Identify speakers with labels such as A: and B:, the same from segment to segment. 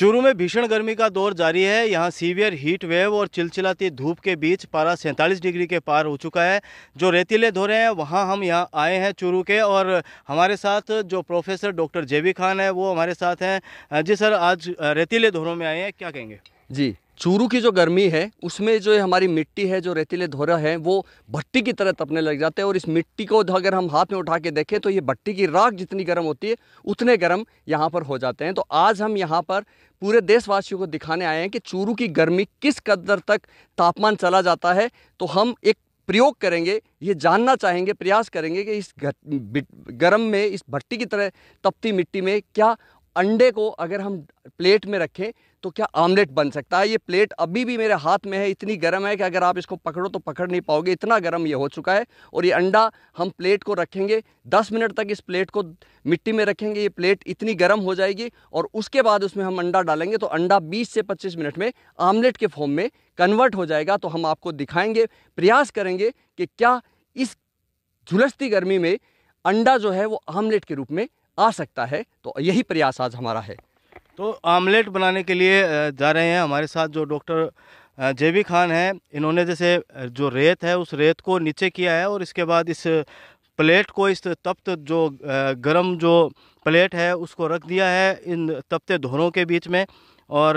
A: चूरू में भीषण गर्मी का दौर जारी है। यहाँ सीवियर हीट वेव और चिलचिलाती धूप के बीच पारा सैंतालीस डिग्री के पार हो चुका है। जो रेतीले धोरे हैं, वहाँ हम यहाँ आए हैं चूरू के और हमारे साथ जो प्रोफेसर डॉक्टर जेबी खान है, वो हमारे साथ हैं। जी सर, आज रेतीले धोरों में आए हैं। क्या कहेंगे?
B: जी चूरू की जो गर्मी है, उसमें जो हमारी मिट्टी है, जो रेतीले धोरा है, वो भट्टी की तरह तपने लग जाते हैं और इस मिट्टी को अगर हम हाथ में उठा के देखें तो ये भट्टी की राख जितनी गर्म होती है, उतने गर्म यहाँ पर हो जाते हैं। तो आज हम यहाँ पर पूरे देशवासियों को दिखाने आए हैं कि चूरू की गर्मी किस कदर तक तापमान चला जाता है। तो हम एक प्रयोग करेंगे, ये जानना चाहेंगे, प्रयास करेंगे कि इस गर्म में, इस भट्टी की तरह तपती मिट्टी में क्या अंडे को अगर हम प्लेट में रखें तो क्या आमलेट बन सकता है? ये प्लेट अभी भी मेरे हाथ में है, इतनी गर्म है कि अगर आप इसको पकड़ो तो पकड़ नहीं पाओगे। इतना गर्म ये हो चुका है और ये अंडा हम प्लेट को रखेंगे। 10 मिनट तक इस प्लेट को मिट्टी में रखेंगे, ये प्लेट इतनी गर्म हो जाएगी और उसके बाद उसमें हम अंडा डालेंगे तो अंडा बीस से पच्चीस मिनट में आमलेट के फॉर्म में कन्वर्ट हो जाएगा। तो हम आपको दिखाएँगे, प्रयास करेंगे कि क्या इस झुलसती गर्मी में अंडा जो है वो आमलेट के रूप में आ सकता है। तो यही प्रयास आज हमारा है।
A: तो आमलेट बनाने के लिए जा रहे हैं हमारे साथ जो डॉक्टर जेबी खान हैं। इन्होंने जैसे जो रेत है, उस रेत को नीचे किया है और इसके बाद इस प्लेट को, इस तप्त जो गरम जो प्लेट है, उसको रख दिया है इन तपते धोरों के बीच में। और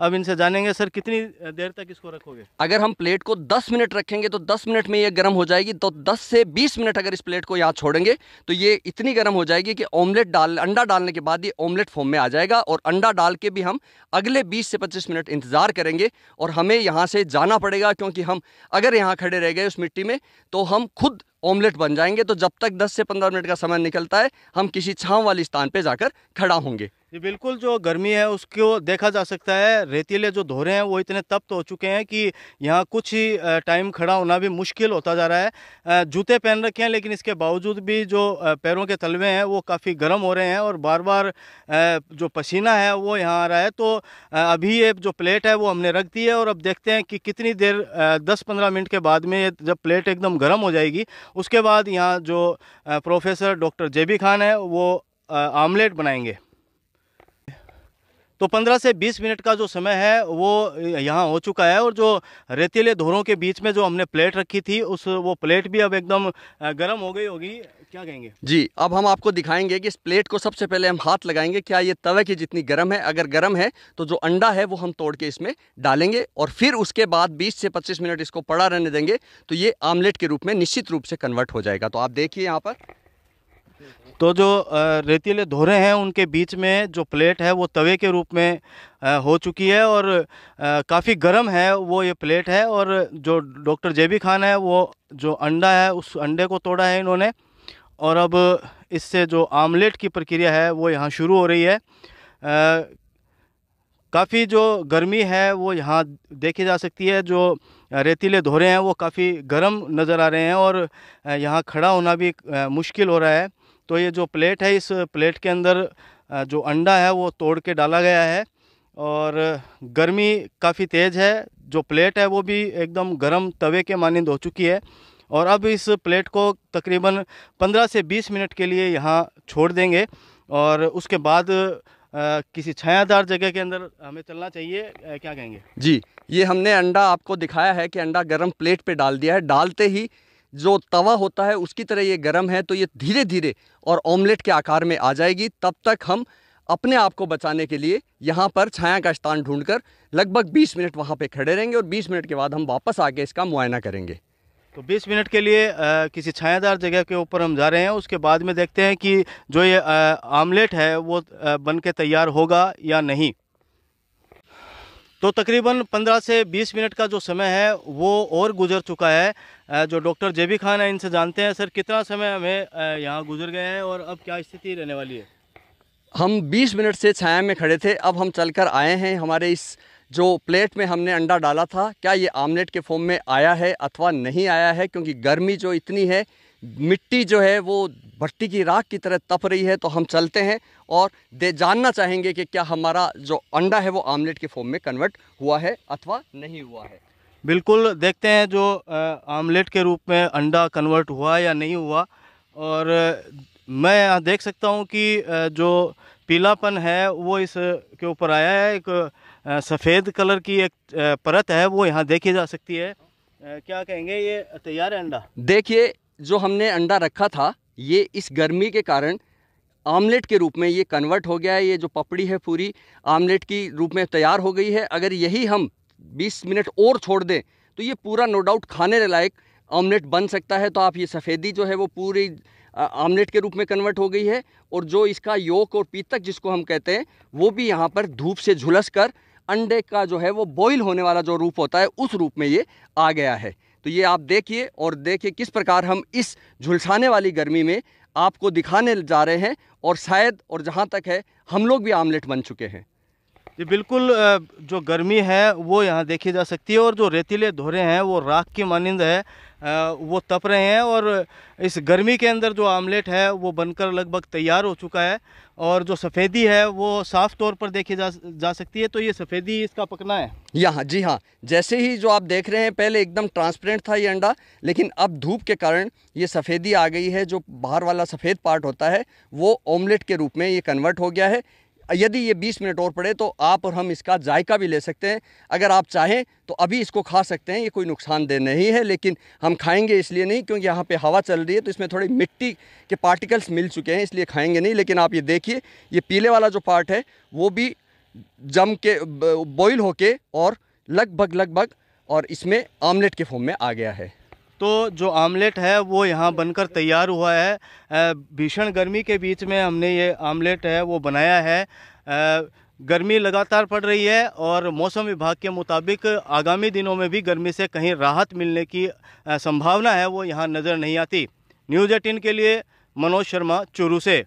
A: अब इनसे जानेंगे, सर, कितनी देर तक इसको रखोगे?
B: अगर हम प्लेट को 10 मिनट रखेंगे तो 10 मिनट में ये गर्म हो जाएगी तो 10 से 20 मिनट अगर इस प्लेट को यहाँ छोड़ेंगे तो ये इतनी गर्म हो जाएगी कि ऑमलेट डाल, अंडा डालने के बाद ये ऑमलेट फॉर्म में आ जाएगा और अंडा डाल के भी हम अगले 20 से 25 मिनट इंतज़ार करेंगे और हमें यहाँ से जाना पड़ेगा क्योंकि हम अगर यहाँ खड़े रह गए उस मिट्टी में तो हम खुद ऑमलेट बन जाएँगे। तो जब तक 10 से 15 मिनट का समय निकलता है, हम किसी छाँव वाले स्थान पर जाकर खड़ा होंगे।
A: जी बिल्कुल जो गर्मी है उसको देखा जा सकता है। रेतीले जो धोरे हैं वो इतने तप्त हो चुके हैं कि यहाँ कुछ ही टाइम खड़ा होना भी मुश्किल होता जा रहा है। जूते पहन रखे हैं लेकिन इसके बावजूद भी जो पैरों के तलवे हैं वो काफ़ी गर्म हो रहे हैं और बार बार जो पसीना है वो यहाँ आ रहा है। तो अभी ये जो प्लेट है वो हमने रख दी है और अब देखते हैं कि कितनी देर दस पंद्रह मिनट के बाद में जब प्लेट एकदम गर्म हो जाएगी, उसके बाद यहाँ जो प्रोफेसर डॉक्टर जेबी खान है वो आमलेट बनाएँगे। तो 15 से 20 मिनट का जो समय है, वो यहाँ हो चुका है और जो रेतीले धोरों के बीच में जो हमने प्लेट रखी थी, उस वो प्लेट भी अब एकदम गर्म हो गई होगी। क्या कहेंगे?
B: जी, अब हम आपको दिखाएँगे कि इस प्लेट को सबसे पहले हम हाथ लगाएँगे। क्या ये तवे की जितनी गर्म है, अगर गर्म है तो जो अंडा है, वो हम तोड़ के इसमें डालेंगे और फिर उसके बाद 20 से 25 मिनट इसको पड़ा रहने देंगे। तो ये आमलेट के रूप में निश्चित रूप से कन्वर्ट हो जाएगा। तो आप देखिए यहाँ पर।
A: तो जो रेतीले धोरे हैं, उनके बीच में जो प्लेट है, वो तवे के रूप में हो चुकी है और काफ़ी गर्म है वो ये प्लेट है और जो डॉक्टर जेबी खान है, वो जो अंडा है, उस अंडे को तोड़ा है इन्होंने और अब इससे जो आमलेट की प्रक्रिया है, वो यहाँ शुरू हो रही है। काफ़ी जो गर्मी है, वो यहाँ देखी जा सकती है, जो रेतीले धोरे हैं, वो काफ़ी गर्म नज़र आ रहे हैं और यहाँ खड़ा होना भी मुश्किल हो रहा है। तो ये जो प्लेट है इस प्लेट के अंदर जो अंडा है वो तोड़ के डाला गया है और गर्मी काफ़ी तेज़ है। जो प्लेट है वो भी एकदम गर्म तवे के मानंद हो चुकी है और अब इस प्लेट को तकरीबन 15 से 20 मिनट के लिए यहाँ छोड़ देंगे और उसके बाद आ, किसी छायादार जगह के अंदर हमें चलना चाहिए। आ, क्या कहेंगे?
B: जी ये हमने अंडा आपको दिखाया है कि अंडा गर्म प्लेट पे डाल दिया है। डालते ही जो तवा होता है उसकी तरह ये गर्म है तो ये धीरे धीरे और ऑमलेट के आकार में आ जाएगी। तब तक हम अपने आप को बचाने के लिए यहाँ पर छाया का स्थान ढूंढकर लगभग 20 मिनट वहाँ पे खड़े रहेंगे और 20 मिनट के बाद हम वापस आके इसका मुआयना करेंगे।
A: तो 20 मिनट के लिए आ, किसी छायादार जगह के ऊपर हम जा रहे हैं उसके बाद में देखते हैं कि जो ये आमलेट है वो बन के तैयार होगा या नहीं। तो तकरीबन 15 से 20 मिनट का जो समय है, वो और गुजर चुका है। जो डॉक्टर जेबी खान है, इनसे जानते हैं सर कितना समय हमें यहाँ गुजर गया है और अब क्या स्थिति रहने वाली है?
B: हम 20 मिनट से छाया में खड़े थे, अब हम चलकर आए हैं। हमारे इस जो प्लेट में हमने अंडा डाला था, क्या ये आमलेट के फॉर्म में आया है अथवा नहीं आया है? क्योंकि गर्मी जो इतनी है मिट्टी जो है वो भट्टी की राख की तरह तप रही है तो हम चलते हैं और दे जानना चाहेंगे कि क्या हमारा जो अंडा है वो आमलेट के फॉर्म में कन्वर्ट हुआ है अथवा नहीं हुआ है।
A: बिल्कुल देखते हैं जो आमलेट के रूप में अंडा कन्वर्ट हुआ या नहीं हुआ। और मैं यहाँ देख सकता हूँ कि जो पीलापन है वो इस के ऊपर आया है एक सफ़ेद कलर की एक परत है वो यहाँ देखी जा सकती है। क्या कहेंगे ये तैयार है अंडा?
B: देखिए जो हमने अंडा रखा था, ये इस गर्मी के कारण आमलेट के रूप में ये कन्वर्ट हो गया है, ये जो पपड़ी है पूरी, आमलेट की रूप में तैयार हो गई है। अगर यही हम 20 मिनट और छोड़ दें तो ये पूरा नो डाउट खाने लायक ऑमलेट बन सकता है। तो आप ये सफ़ेदी जो है, वो पूरी आमलेट के रूप में कन्वर्ट हो गई है। और जो इसका योक और पीतक जिसको हम कहते हैं, वो भी यहाँ पर धूप से झुलस कर अंडे का जो है, वो बॉईल होने वाला जो रूप होता है, उस रूप में ये आ गया है। तो ये आप देखिए और देखिए किस प्रकार हम इस झुलसाने वाली गर्मी में आपको दिखाने जा रहे हैं और शायद और जहाँ तक है, हम लोग भी आमलेट बन चुके हैं।
A: जी, बिल्कुल जो गर्मी है, वो यहाँ देखी जा सकती है और जो रेतीले धोरे हैं, वो राख की मानंद है वो तप रहे हैं और इस गर्मी के अंदर जो आमलेट है, वो बनकर लगभग तैयार हो चुका है और जो सफ़ेदी है, वो साफ़ तौर पर देखी जा जा सकती है। तो ये सफ़ेदी इसका पकना है।
B: यहाँ, जी हाँ जैसे ही जो आप देख रहे हैं, पहले एकदम ट्रांसपेरेंट था ये अंडा, लेकिन अब धूप के कारण ये सफ़ेदी आ गई है, जो बाहर वाला सफ़ेद पार्ट होता है, वो ऑमलेट के रूप में ये कन्वर्ट हो गया है। यदि ये 20 मिनट और पड़े तो आप और हम इसका जायका भी ले सकते हैं। अगर आप चाहें तो अभी इसको खा सकते हैं, ये कोई नुकसानदेह नहीं है, लेकिन हम खाएँगे इसलिए नहीं, क्योंकि यहाँ पे हवा चल रही है तो इसमें थोड़ी मिट्टी के पार्टिकल्स मिल चुके हैं, इसलिए खाएँगे नहीं, लेकिन आप ये देखिए, ये पीले वाला जो पार्ट है, वो भी जम के बॉयल होके और लगभग लगभग, और इसमें आमलेट के फॉर्म में आ गया है।
A: तो जो आमलेट है, वो यहाँ बनकर तैयार हुआ है। भीषण गर्मी के बीच में हमने ये आमलेट है, वो बनाया है। गर्मी लगातार पड़ रही है और मौसम विभाग के मुताबिक आगामी दिनों में भी गर्मी से कहीं राहत मिलने की संभावना है, वो यहाँ नज़र नहीं आती। न्यूज़ एटीन के लिए मनोज शर्मा, चूरू से।